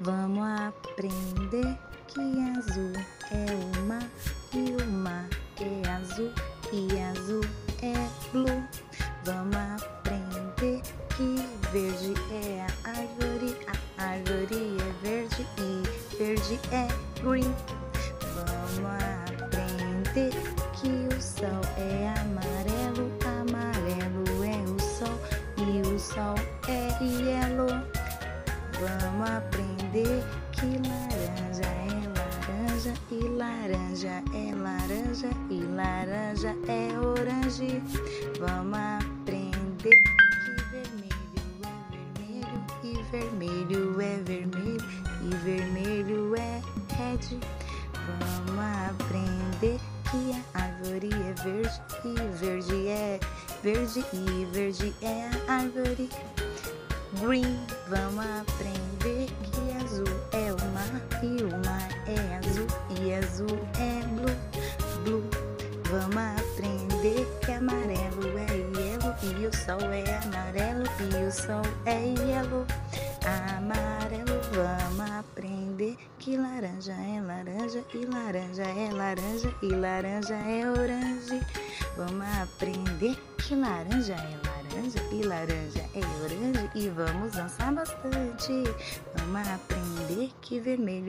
Vamos aprender que azul é o mar e o mar é azul e azul é blue. Vamos aprender que verde é a árvore, a árvore é verde e verde é green. Vamos aprender que o sol é amarelo, amarelo é o sol e o sol é yellow. Vamos aprender que laranja é laranja e laranja é laranja e laranja é orange. Vamos aprender que vermelho é vermelho e vermelho é vermelho e vermelho é red. Vamos aprender que a árvore é verde e verde é verde e verde é a árvore green. Vamos aprender que azul é blue. Blue. Vamos aprender que amarelo é yellow e o sol é amarelo e o sol é yellow. Amarelo. Vamos aprender que laranja é laranja e laranja é laranja e laranja é orange. Vamos aprender que laranja é laranja e laranja é orange e vamos dançar bastante. Vamos aprender que vermelho